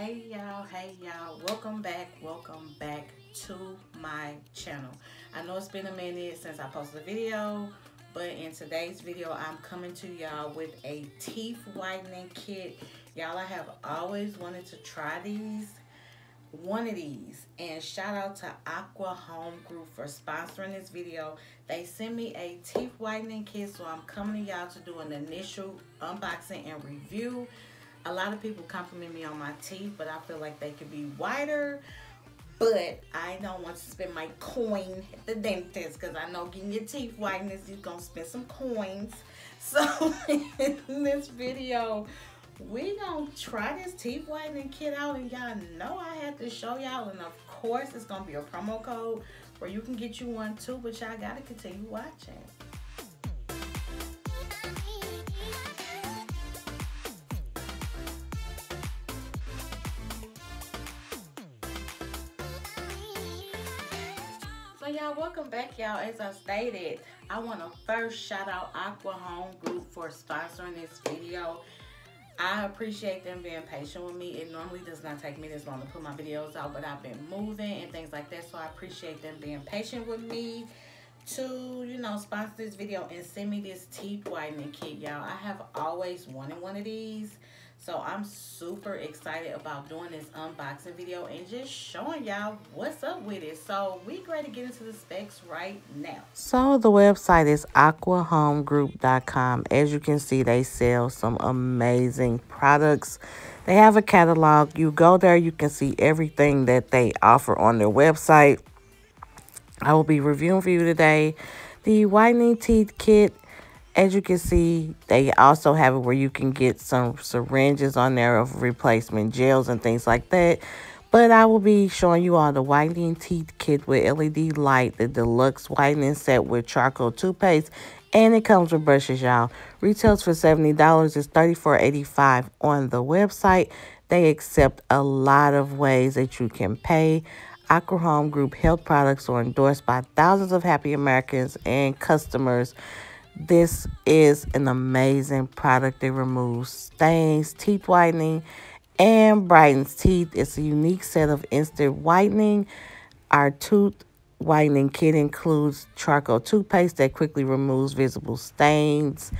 hey y'all. Hey y'all. Welcome back. Welcome back to my channel. I know it's been a minute since i posted a video but in today's video i'm coming to y'all with a teeth whitening kit. Y'all i have always wanted to try these one of these. And shout out to aqua home group for sponsoring this video. They sent me a teeth whitening kit so i'm coming to y'all to do an initial unboxing and review a lot of people compliment me on my teeth but i feel like they could be whiter but I don't want to spend my coin at the dentist because I know getting your teeth whitened is you're going to spend some coins. So in this video, we going to try this teeth whitening kit out and y'all know I had to show y'all and of course it's going to be a promo code where you can get you one too but y'all got to continue watching. Y'all welcome back y'all. As i stated i want to first shout out aqua home group for sponsoring this video. I appreciate them being patient with me. It normally does not take me this long to put my videos out but i've been moving and things like that so i appreciate them being patient with me to you know sponsor this video and send me this teeth whitening kit y'all. I have always wanted one of these so I'm super excited about doing this unboxing video and just showing y'all what's up with it. So we ready to get into the specs right now. So the website is aquahomegroup.com. As you can see, they sell some amazing products. They have a catalog. You go there, you can see everything that they offer on their website. I will be reviewing for you today the whitening teeth kit as you can see, they also have it where you can get some syringes on there of replacement gels and things like that. But I will be showing you all the whitening teeth kit with LED light, the deluxe whitening set with charcoal toothpaste, and it comes with brushes, y'all. Retails for $70. It's $34.85 on the website. They accept a lot of ways that you can pay. Aqua Home Group health products are endorsed by thousands of happy Americans and customers. This is an amazing product. It removes stains, teeth whitening, and brightens teeth. It's a unique set of instant whitening. Our tooth whitening kit includes charcoal toothpaste that quickly removes visible stains.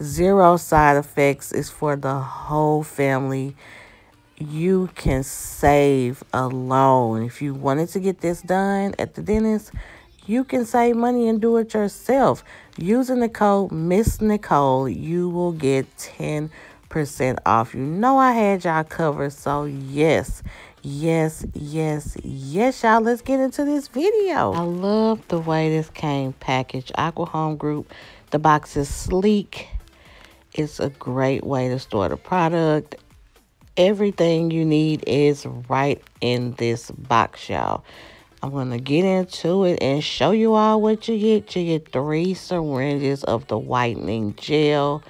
Zero side effects is for the whole family. You can save alone. If you wanted to get this done at the dentist, you can save money and do it yourself. Using the code Miss Nicole, you will get 10% off. You know I had y'all covered, so yes, yes, yes, yes, y'all. Let's get into this video. I love the way this came packaged. Aqua Home Group, the box is sleek. It's a great way to store the product. Everything you need is right in this box, y'all. I'm going to get into it and show you all what you get. You get three syringes of the whitening gel.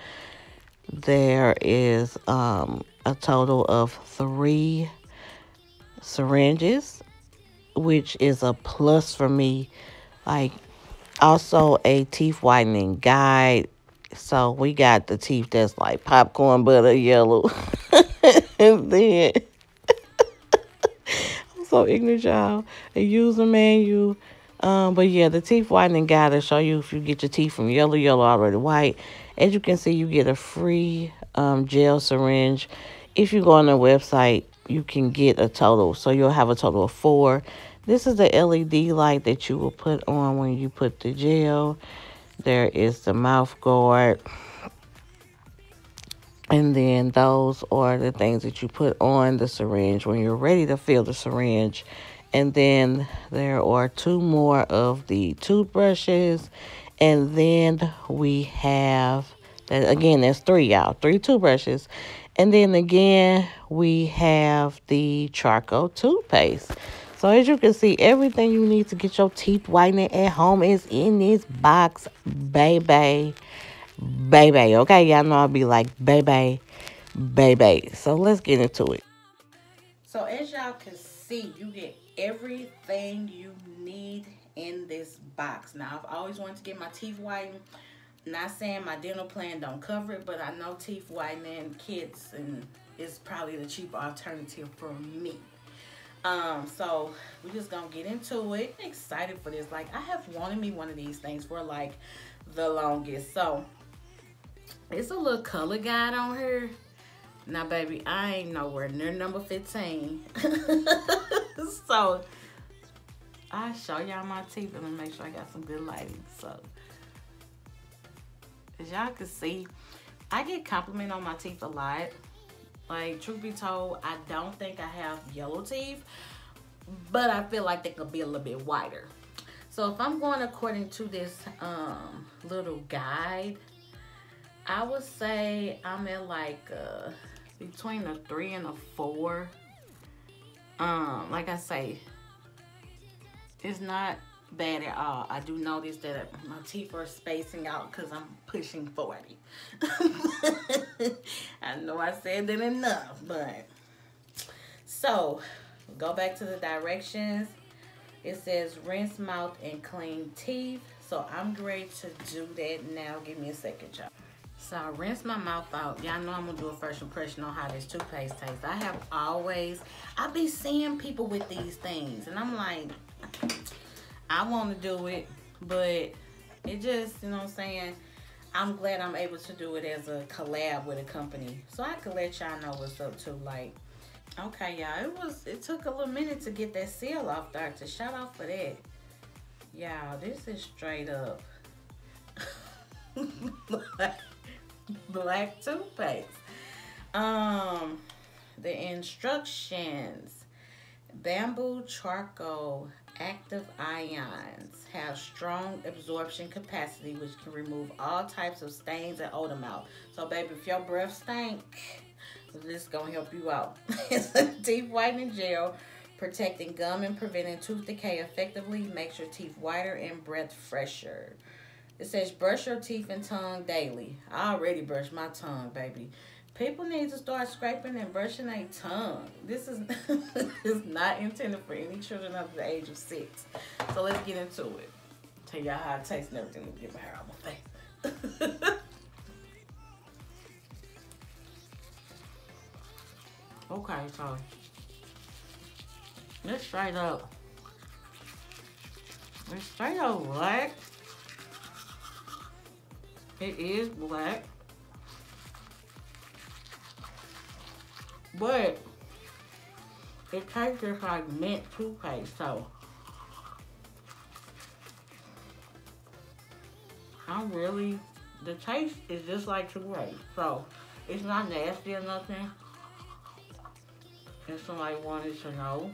There is um, a total of three syringes, which is a plus for me. Like, also a teeth whitening guide. So we got the teeth that's like popcorn butter yellow. and then so ignorant, y'all. A user manual. Um, but yeah, the teeth whitening guide will show you if you get your teeth from yellow, yellow already white. As you can see, you get a free um, gel syringe. If you go on the website, you can get a total. So you'll have a total of four. This is the LED light that you will put on when you put the gel. There is the mouth guard. And then those are the things that you put on the syringe when you're ready to fill the syringe. And then there are two more of the toothbrushes. And then we have, again, there's three, y'all, three toothbrushes. And then again, we have the charcoal toothpaste. So as you can see, everything you need to get your teeth whitening at home is in this box, baby baby. Okay, y'all know I'll be like, baby, baby. So let's get into it. So as y'all can see, you get everything you need in this box. Now, I've always wanted to get my teeth whitened. Not saying my dental plan don't cover it, but I know teeth whitening kits and is probably the cheaper alternative for me. Um, so we're just gonna get into it. I'm excited for this. Like I have wanted me one of these things for like the longest. So it's a little color guide on here. Now, baby, I ain't nowhere near number 15. so I show y'all my teeth and make sure I got some good lighting. So as y'all can see, I get compliment on my teeth a lot. Like, truth be told, I don't think I have yellow teeth, but I feel like they could be a little bit whiter. So if I'm going according to this um, little guide, I would say I'm at like uh, between a three and a four. Um, like I say, it's not bad at all. I do notice that my teeth are spacing out because I'm pushing 40. I know I said that enough, but so go back to the directions. It says rinse mouth and clean teeth. So I'm ready to do that now. Give me a second, y'all. So I rinse my mouth out. Y'all know I'm gonna do a first impression on how this toothpaste tastes. I have always, I be seeing people with these things and I'm like, I want to do it, but it just, you know what I'm saying? I'm glad I'm able to do it as a collab with a company. So I could let y'all know what's up too. Like, okay, y'all, it was, it took a little minute to get that seal off. To shout out for that. Y'all, this is straight up black, toothpaste. Um, the instructions, bamboo charcoal active ions have strong absorption capacity which can remove all types of stains and odor mouth. So baby, if your breath stink, this is gonna help you out. it's a deep whitening gel protecting gum and preventing tooth decay effectively makes your teeth whiter and breath fresher. It says brush your teeth and tongue daily. I already brush my tongue, baby. People need to start scraping and brushing their tongue. This is, is not intended for any children under the age of six. So let's get into it. Tell y'all how it tastes and everything. Get my hair out my face. okay, so let's straight up. It's straight up black. It is black. But it tastes just like mint toothpaste, so I'm really the taste is just like toothpaste, so it's not nasty or nothing. If somebody wanted to know.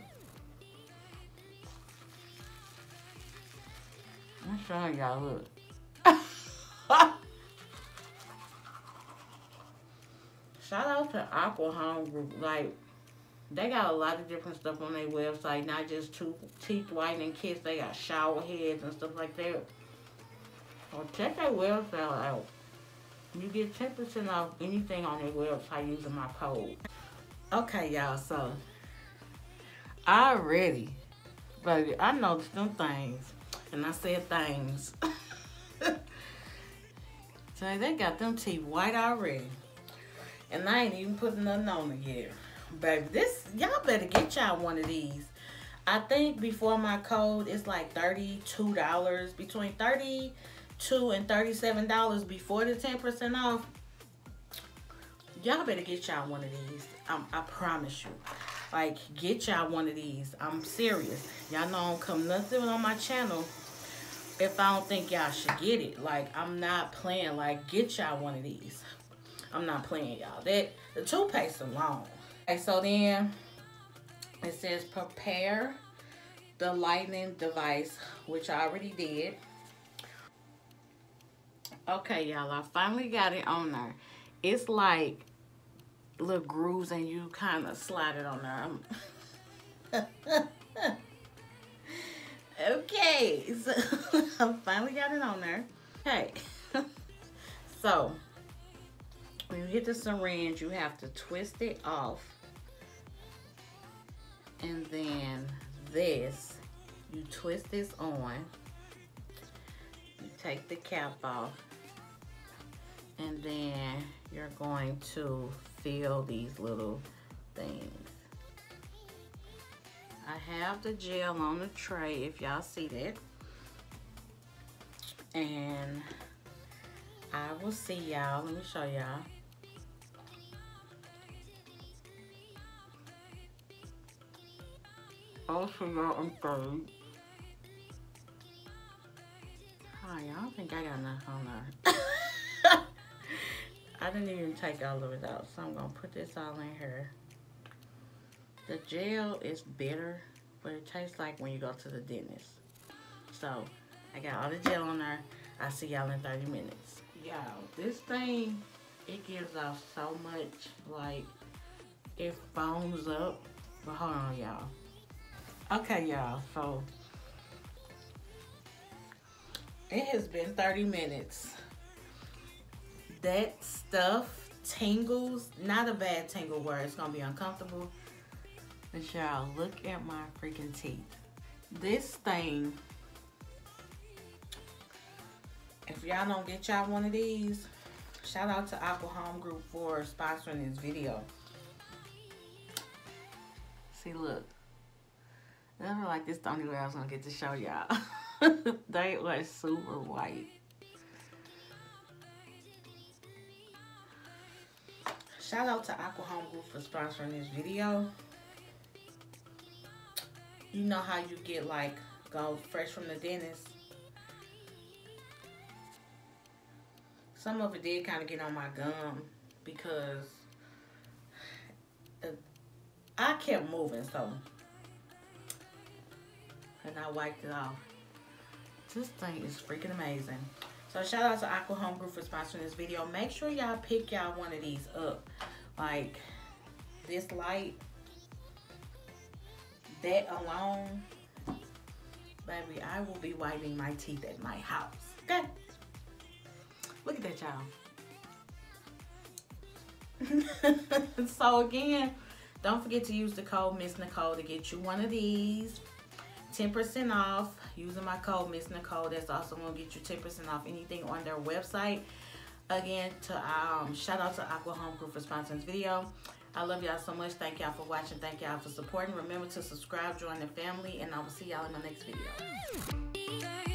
I'm showing y'all look. Shout out to Aqua Home Group. Like, they got a lot of different stuff on their website, not just tooth, teeth whitening kits. They got shower heads and stuff like that. So check their website out. You get 10% off anything on their website using my code. Okay, y'all, so already, baby, I noticed them things. And I said things. so they got them teeth white already. And I ain't even putting nothing on it yet. Baby, this, y'all better get y'all one of these. I think before my code, it's like $32. Between 32 and $37 before the 10% off. Y'all better get y'all one of these. I promise you. Like, get y'all one of these. I'm serious. Y'all know I don't come nothing on my channel if I don't think y'all should get it. Like, I'm not playing. Like, get y'all one of these. I'm not playing, y'all. That the toothpaste alone. Okay, so then it says prepare the lightning device, which I already did. Okay, y'all, I finally got it on there. It's like little grooves and you kind of slide it on there. okay, so I finally got it on there. Okay, so when you hit the syringe, you have to twist it off. And then this, you twist this on. You take the cap off. And then you're going to fill these little things. I have the gel on the tray if y'all see that. And I will see y'all. Let me show y'all. Hi, I don't think I got enough on there. I didn't even take all of it out, so I'm gonna put this all in here. The gel is bitter, but it tastes like when you go to the dentist. So, I got all the gel on there. I'll see y'all in 30 minutes. Y'all, this thing, it gives off so much, like, it foams up. But hold on, y'all. Okay, y'all, so it has been 30 minutes. That stuff tingles, not a bad tingle where it's gonna be uncomfortable. But y'all, look at my freaking teeth. This thing, if y'all don't get y'all one of these, shout out to Aqua Home Group for sponsoring this video. See, look. I feel like this the only way I was gonna get to show y'all. they were super white. Shout out to Aqua Home Group for sponsoring this video. You know how you get like go fresh from the dentist. Some of it did kind of get on my gum because uh, I kept moving so and I wiped it off. This thing is freaking amazing. So shout out to Aqua Home Group for sponsoring this video. Make sure y'all pick y'all one of these up. Like this light, that alone, baby, I will be whitening my teeth at my house. Okay? Look at that, y'all. so again, don't forget to use the code Miss Nicole to get you one of these 10% off using my code Miss Nicole. That's also going to get you 10% off anything on their website. Again, to um, shout out to Aqua Home Group for sponsoring this video. I love y'all so much. Thank y'all for watching. Thank y'all for supporting. Remember to subscribe, join the family, and I will see y'all in my next video.